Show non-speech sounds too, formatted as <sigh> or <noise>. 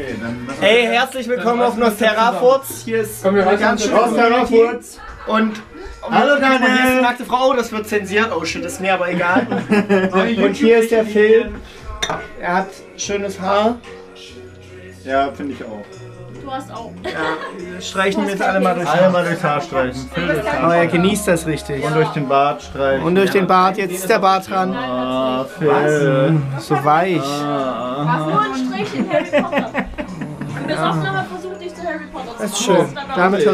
Okay, Hey, herzlich willkommen auf Nosterafurz. Hier ist Komm, wir eine ganz schöne Community. Und Hallo, und hier ist Daniel. eine nackte Frau, oh, das wird zensiert. Oh shit, ist mir aber egal. <laughs> Und hier ist der Phil. Er hat schönes Haar. Ja, finde ich auch. Du hast auch. Ja, streichen wir jetzt alle mal durch. Alle mal durchs Haar streichen. Aber er genießt das richtig. Und durch den Bart streichen. Und durch den Bart, jetzt ist der Bart dran. Ah, Phil. So weich. War nur ein Strich in Harry Potter. Besoffen aber versucht dich zu Harry Potter zu Das ist machen. schön. auch- Damit